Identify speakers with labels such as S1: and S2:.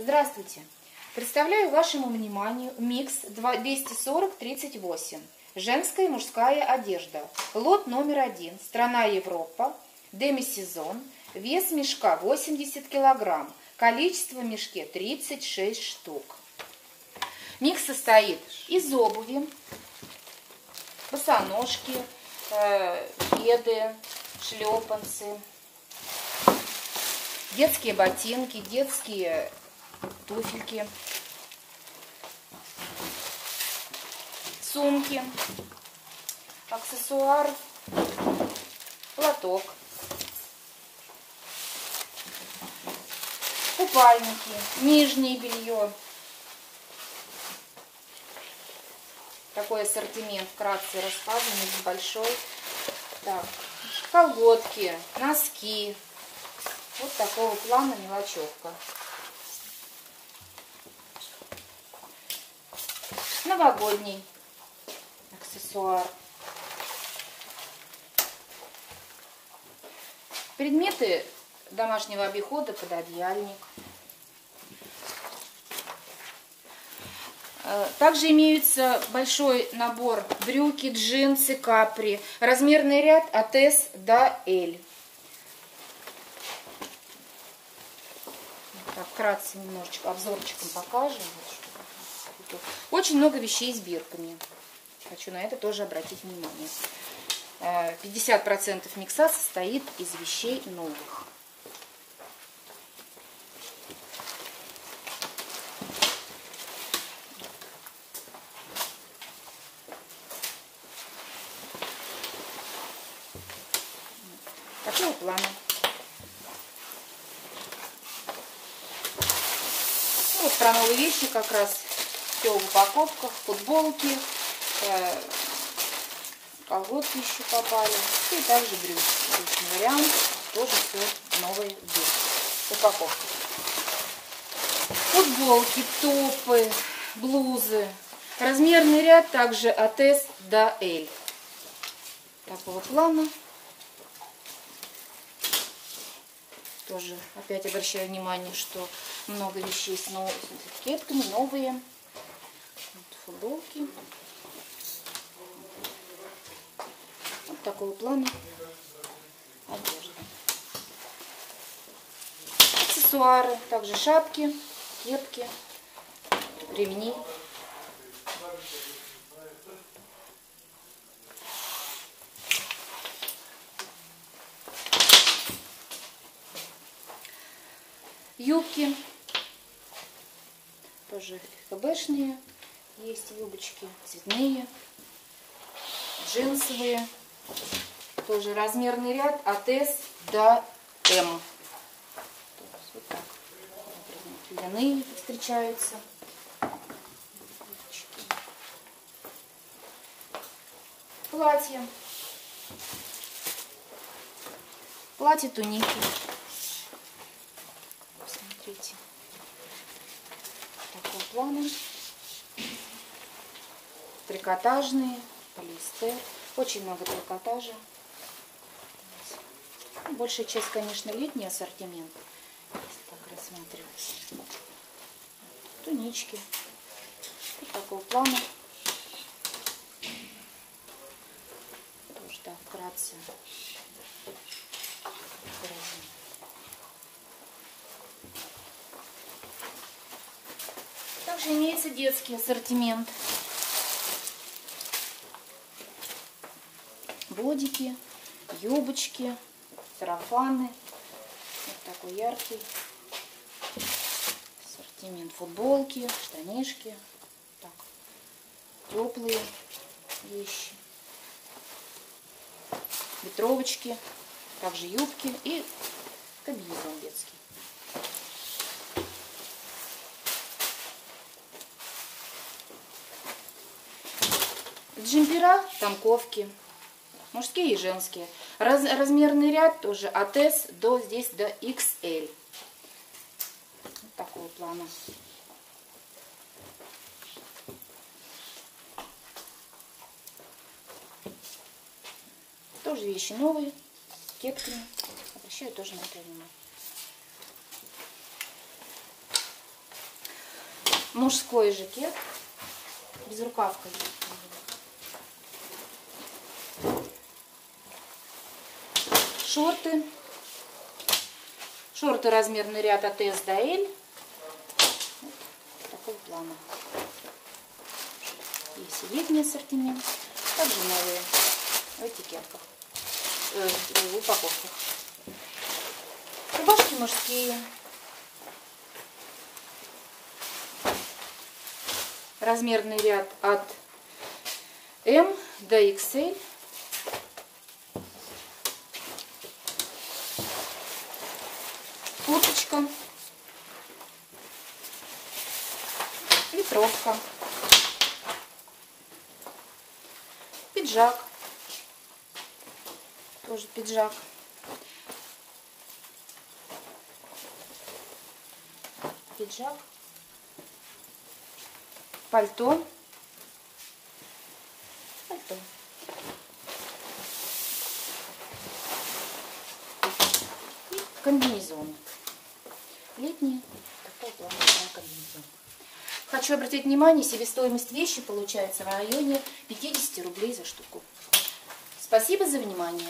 S1: Здравствуйте! Представляю вашему вниманию микс 240-38. Женская и мужская одежда. Лот номер один. Страна Европа. Демисезон. Вес мешка 80 килограмм. Количество в мешке 36 штук. Микс состоит из обуви, босоножки, э, кеды, шлепанцы, детские ботинки, детские туфельки, сумки, аксессуар, платок, купальники, нижнее белье. Такой ассортимент вкратце рассказан, большой. Так, колготки, носки. Вот такого плана мелочевка. Новогодний аксессуар. Предметы домашнего обихода, пододеяльник. Э, также имеются большой набор брюки, джинсы, капри. Размерный ряд от S до L. Так, вкратце немножечко обзорчиком покажем. Очень много вещей с бирками. Хочу на это тоже обратить внимание. 50% э, микса состоит из вещей новых. Такого плана. Ну, вот про новые вещи как раз все в упаковках, футболки, э, еще попали. И также брюки. Брючный вариант. Тоже все новые в упаковке. Футболки, топы, блузы. Размерный ряд также от S до L. Такого плана. Тоже опять обращаю внимание, что много вещей с, новыми, с этикетками, новые футболки. Вот такого плана одежда. Аксессуары, также шапки, кепки, ремни. Юбки, тоже ХБшные. Есть юбочки цветные, джинсовые. Тоже размерный ряд от S до M. Вот так. Длины встречаются. Платье. Платье туники. Смотрите. Такого плана трикотажные, полиэстер. Очень много трикотажа. Большая часть, конечно, летний ассортимент. Если так рассматривать. Тунички. Вот такого плана. Тоже так, вкратце. Также имеется детский ассортимент. Бодики, юбочки, сарафаны. Вот такой яркий ассортимент. Футболки, штанишки. Так, теплые вещи. Ветровочки, также юбки и комбинезон детский. Джемпера, танковки мужские и женские. Раз, размерный ряд тоже от S до здесь до XL. Вот такого плана. Тоже вещи новые, кепками. Обращаю тоже на это внимание. Мужской жакет. Безрукавка есть. Шорты. Шорты размерный ряд от S до L. Вот такого плана. Есть летний ассортимент. Также новые в этикетках. Э, в упаковках. Рубашки мужские. Размерный ряд от М до XL. Ветровка. Пиджак. Тоже пиджак. Пиджак. Пальто. Пальто. И комбинезон. Летний. Такой план комбинезон. Хочу обратить внимание, себестоимость вещи получается в районе 50 рублей за штуку. Спасибо за внимание.